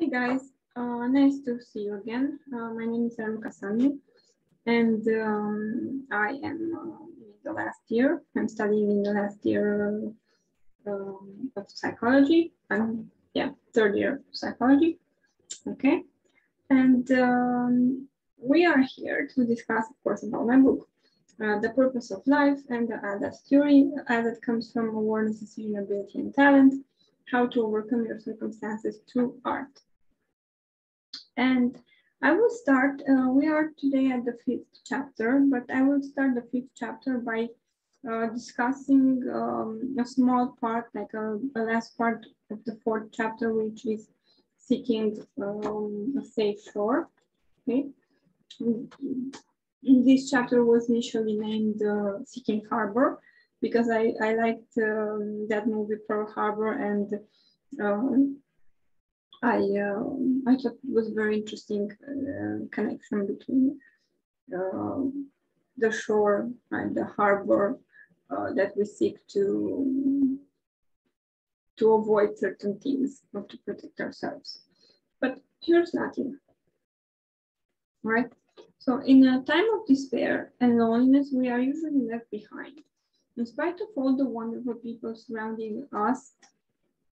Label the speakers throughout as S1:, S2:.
S1: Hey guys, uh, nice to see you again. Uh, my name is Arm Kasami and um, I am uh, in the last year. I'm studying in the last year um, of psychology. I'm, yeah, third year of psychology. Okay. And um, we are here to discuss, of course, about my book, uh, The Purpose of Life and the ADAT theory, as it comes from awareness, decision ability, and talent, how to overcome your circumstances through art. And I will start, uh, we are today at the fifth chapter, but I will start the fifth chapter by uh, discussing um, a small part, like a, a, last part of the fourth chapter, which is seeking um, a safe shore. Okay. This chapter was initially named uh, Seeking Harbor because I, I liked um, that movie Pearl Harbor and uh, I uh, I thought it was very interesting uh, connection between uh, the shore and the harbor uh, that we seek to to avoid certain things or to protect ourselves. But here's nothing, right? So in a time of despair and loneliness, we are usually left behind. In spite of all the wonderful people surrounding us,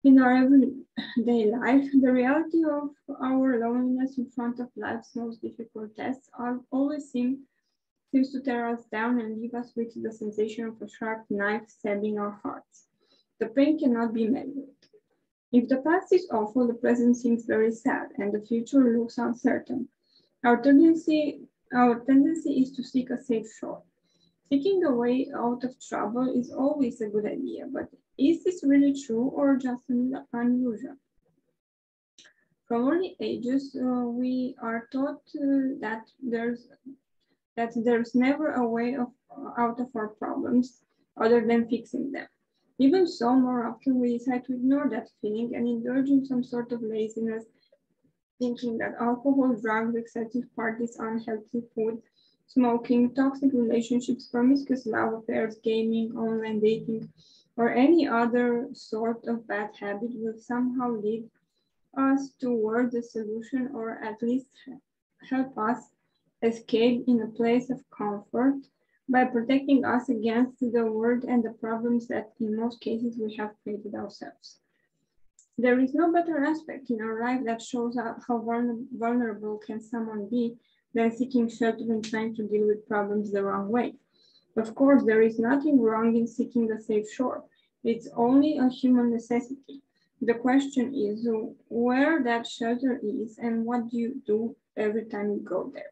S1: in our everyday life, the reality of our loneliness in front of life's most difficult tests always seem, seems to tear us down and leave us with the sensation of a sharp knife stabbing our hearts. The pain cannot be measured. If the past is awful, the present seems very sad and the future looks uncertain. Our tendency, our tendency is to seek a safe shore. Seeking a way out of trouble is always a good idea, but is this really true or just unusual? From early ages, uh, we are taught uh, that there's that there's never a way of out of our problems other than fixing them. Even so, more often we decide to ignore that feeling and indulge in some sort of laziness, thinking that alcohol, drugs, excessive parties, unhealthy food, smoking, toxic relationships, promiscuous love affairs, gaming, online dating, or any other sort of bad habit will somehow lead us towards a solution or at least help us escape in a place of comfort by protecting us against the world and the problems that in most cases we have created ourselves. There is no better aspect in our life that shows how vulnerable can someone be than seeking shelter and trying to deal with problems the wrong way. Of course, there is nothing wrong in seeking a safe shore. It's only a human necessity. The question is where that shelter is and what do you do every time you go there.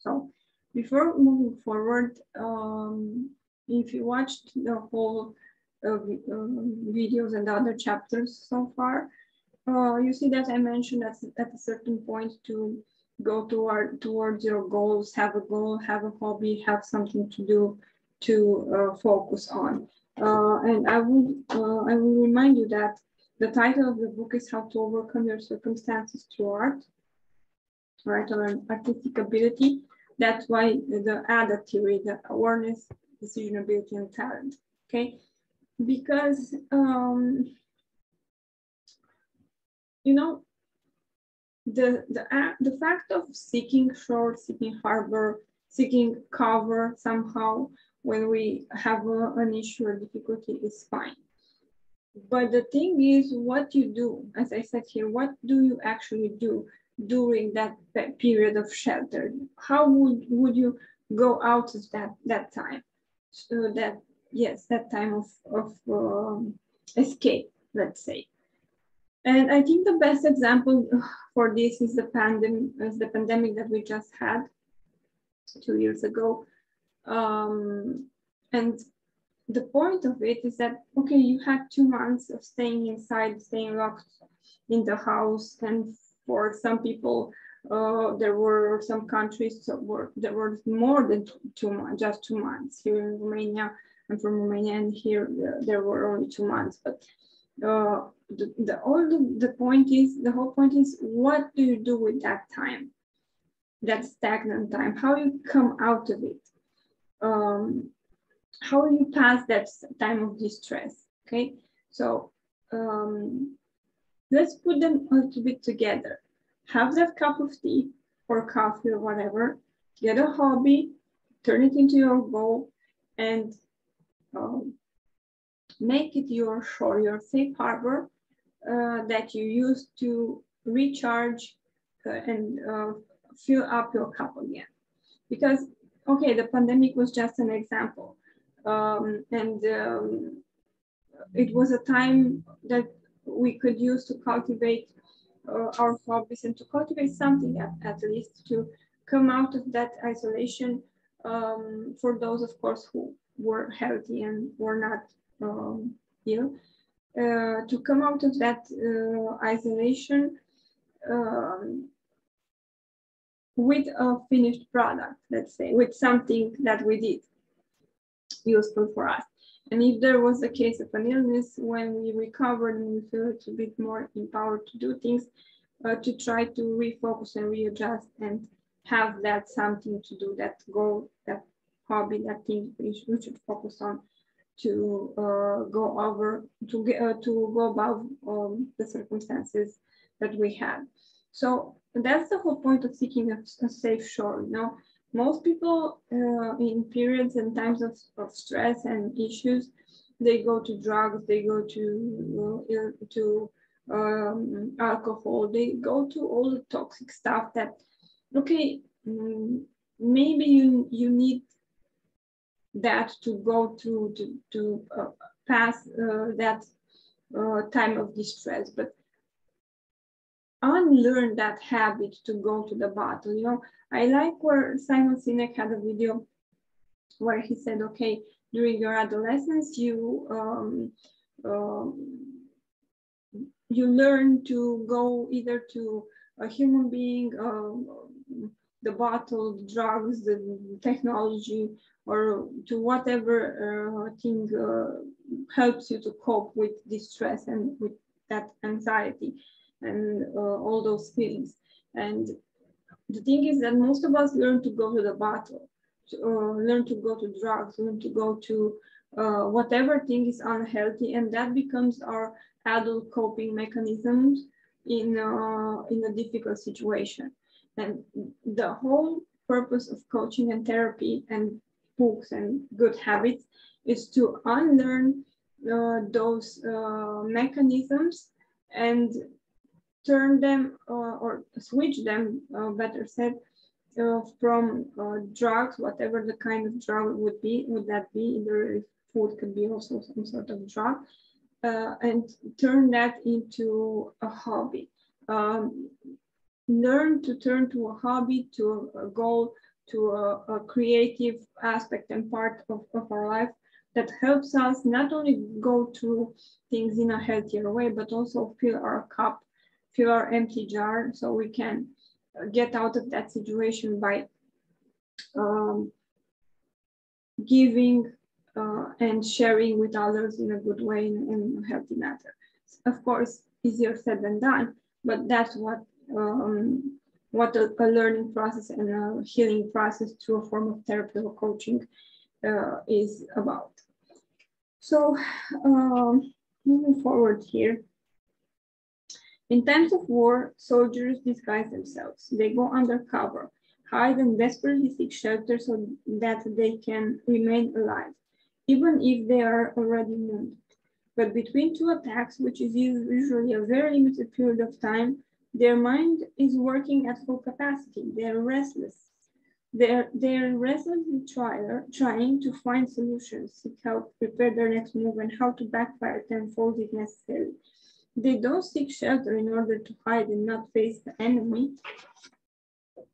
S1: So before moving forward, um, if you watched the whole uh, uh, videos and the other chapters so far, uh, you see that I mentioned that at a certain point to go toward towards your goals, have a goal, have a hobby, have something to do to uh, focus on. Uh, and I will uh, I will remind you that the title of the book is How to Overcome Your Circumstances Through Art, right? Or artistic ability. That's why the ADAT theory, the awareness, decision ability, and talent. Okay, because um, you know the, the, uh, the fact of seeking shore, seeking harbor, seeking cover somehow when we have a, an issue or difficulty is fine. But the thing is what you do, as I said here, what do you actually do during that, period of shelter? How would, would you go out of that, that time? So that, yes, that time of, of um, escape, let's say. And I think the best example for this is the pandemic, is the pandemic that we just had two years ago. Um, and the point of it is that, okay, you had two months of staying inside, staying locked in the house. And for some people, uh, there were some countries that were, there were more than two months, just two months. Here in Romania, I'm from Romania, and here there were only two months. But uh, the, the all the, the point is the whole point is what do you do with that time? That stagnant time how you come out of it? Um, how you pass that time of distress okay? So um, let's put them a little bit together. Have that cup of tea or coffee or whatever, get a hobby, turn it into your goal, and um, make it your shore, your safe harbor uh, that you use to recharge uh, and uh, fill up your cup again. Because, okay, the pandemic was just an example. Um, and um, it was a time that we could use to cultivate uh, our hobbies and to cultivate something at, at least to come out of that isolation um, for those, of course, who were healthy and were not um, ill, uh, to come out of that uh, isolation um, with a finished product, let's say, with something that we did useful for us. And if there was a case of an illness, when we recovered and we feel a bit more empowered to do things, uh, to try to refocus and readjust and have that something to do, that goal, that hobby, that thing we should focus on to uh, go over, to get uh, to go above um, the circumstances that we had. So that's the whole point of seeking a, a safe shore. You know, most people uh, in periods and times of, of stress and issues, they go to drugs, they go to uh, to um, alcohol, they go to all the toxic stuff that, okay, mm, maybe you you need that to go through to to uh, pass uh, that uh, time of distress, but unlearn that habit to go to the bottle. You know, I like where Simon Sinek had a video where he said, okay, during your adolescence, you um, um, you learn to go either to a human being, um, the bottle, the drugs, the technology, or to whatever uh, thing uh, helps you to cope with distress and with that anxiety and uh, all those feelings. And the thing is that most of us learn to go to the bottle, to, uh, learn to go to drugs, learn to go to uh, whatever thing is unhealthy, and that becomes our adult coping mechanisms in uh, in a difficult situation. And the whole purpose of coaching and therapy and books and good habits is to unlearn uh, those uh, mechanisms and turn them uh, or switch them, uh, better said, uh, from drugs, whatever the kind of drug would be, would that be? Either food could be also some sort of drug, and turn that into a hobby. Um, learn to turn to a hobby, to a, goal, to a, a, creative aspect and part of, of our life that helps us not only go through things in a healthier way, but also fill our cup fill our empty jar so we can get out of that situation by um, giving uh, and sharing with others in a good way in, in, a healthy manner. Of course, easier said than done, but that's what um, what a, a, learning process and a healing process through a form of therapy or coaching uh, is about. So um, moving forward here, in times of war, soldiers disguise themselves. They go undercover, hide and desperately seek shelter so that they can remain alive, even if they are already wounded. But between two attacks, which is usually a very limited period of time, their mind is working at full capacity. They're restless. They're, they're restlessly try, trying to find solutions, seek help, prepare their next move, and how to backfire tenfold if necessary. They don't seek shelter in order to hide and not face the enemy.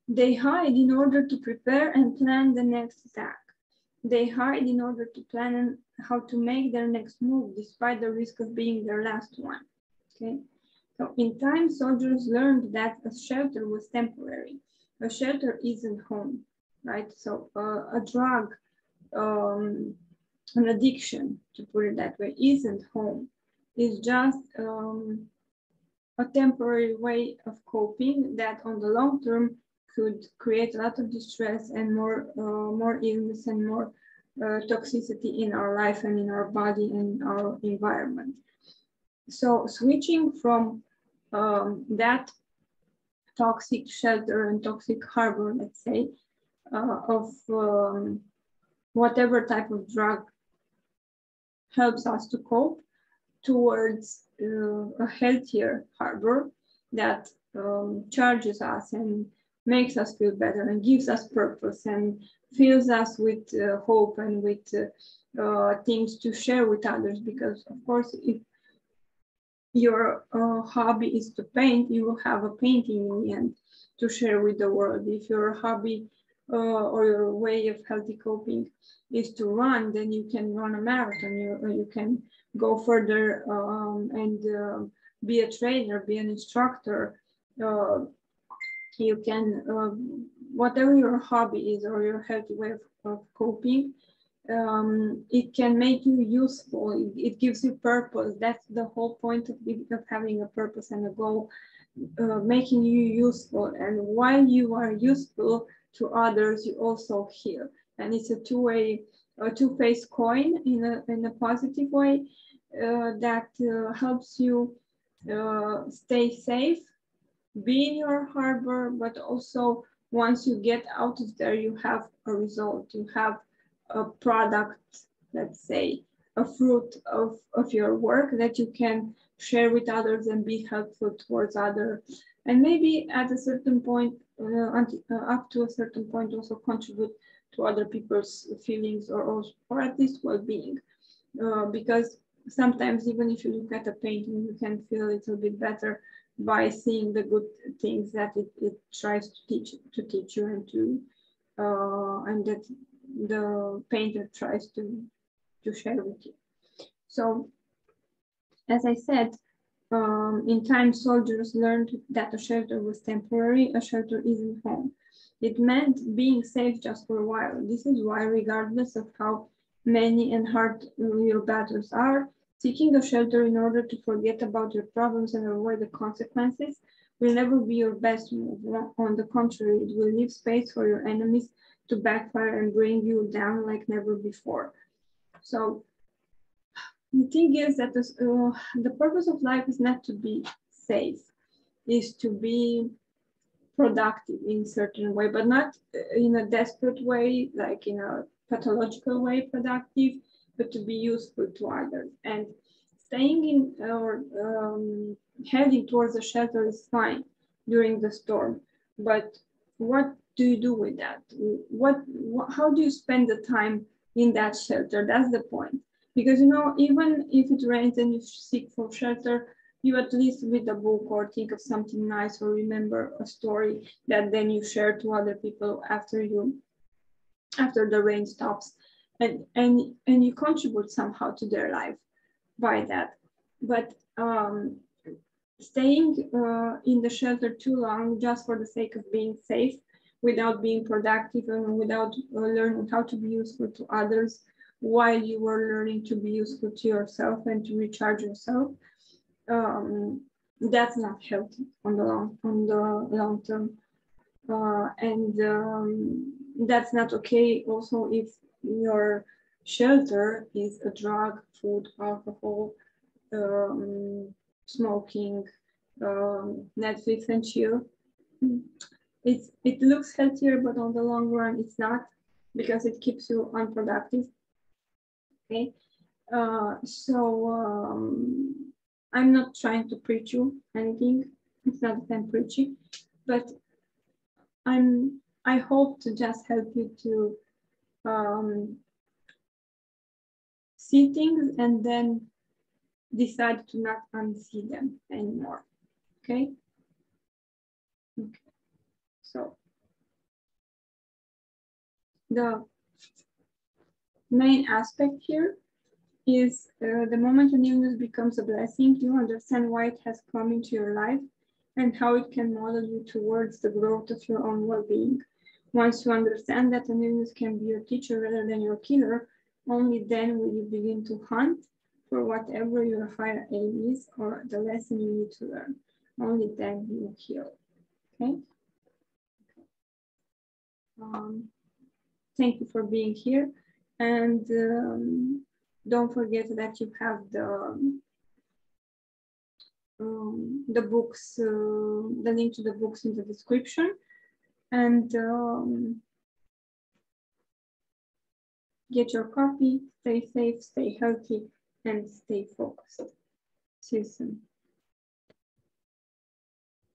S1: They hide in order to prepare and plan the next attack. They hide in order to plan how to make their next move despite the risk of being their last one. Okay. In time, soldiers learned that a shelter was temporary. A shelter isn't home, right? So uh, a drug, um, an addiction, to put it that way, isn't home It's just um, a temporary way of coping that on the long term could create a lot of distress and more, uh, more illness and more uh, toxicity in our life and in our body and our environment. So switching from um, that toxic shelter and toxic harbor, let's say, uh, of um, whatever type of drug helps us to cope towards uh, a healthier harbor that um, charges us and makes us feel better and gives us purpose and fills us with uh, hope and with uh, uh things to share with others. Because, of course, if your uh, hobby is to paint, you will have a painting in the end to share with the world. If your hobby uh, or your way of healthy coping is to run, then you can run a marathon. You, you can go further um, and uh, be a trainer, be an instructor. Uh, you can, uh, whatever your hobby is or your healthy way of, of coping, um, it can make you useful. It, it, gives you purpose. That's the whole point of, of having a purpose and a goal, uh, making you useful. And while you are useful to others, you also heal. And it's a two-way, a two-faced coin in a, in a positive way uh, that uh, helps you uh, stay safe, be in your harbor, but also once you get out of there, you have a result. You have a product, let's say, a fruit of, of your work that you can share with others and be helpful towards others. And maybe at a certain point, uh, uh, up to a certain point, also contribute to other people's feelings or, or, at least well-being. Uh, because sometimes even if you look at a painting, you can feel a little bit better by seeing the good things that it, it tries to teach to teach you and to uh, and that the painter tries to, to share with you. So, as I said, um, in time soldiers learned that a shelter was temporary, a shelter isn't home. It meant being safe just for a while. This is why, regardless of how many and hard your battles are, seeking a shelter in order to forget about your problems and avoid the consequences will never be your best move. On the contrary, it will leave space for your enemies to backfire and bring you down like never before. So the thing is that this, uh, the purpose of life is not to be safe, is to be productive in certain way, but not in a desperate way, like in a pathological way productive, but to be useful to others. And staying in or um, heading towards a shelter is fine during the storm, but what do you do with that? What, what, how do you spend the time in that shelter? That's the point. Because you know, even if it rains and you seek for shelter, you at least read a book or think of something nice or remember a story that then you share to other people after you after the rain stops and and and you contribute somehow to their life by that but um, staying uh, in the shelter too long just for the sake of being safe without being productive and without uh, learning how to be useful to others while you were learning to be useful to yourself and to recharge yourself. Um, that's not healthy on the long on the long term, uh, and um, that's not okay. Also, if your shelter is a drug, food, alcohol, um, smoking, um, Netflix and chill, it's, it looks healthier, but on the long run, it's not because it keeps you unproductive. Okay, uh, so um, I'm not trying to preach you anything. It's not that I'm preaching, but I'm. I hope to just help you to um, see things and then decide to not unsee them anymore. Okay. Okay. So the main aspect here is uh, the moment an illness becomes a blessing, you understand why it has come into your life and how it can model you towards the growth of your own well-being. Once you understand that an illness can be your teacher rather than your killer, only then will you begin to hunt for whatever your higher aim is or the lesson you need to learn. Only then you will heal. Okay? Um, thank you for being here. And um, don't forget that you have the um, the books, uh, the link to the books in the description. And um, get your copy, stay safe, stay healthy, and stay focused. See you soon.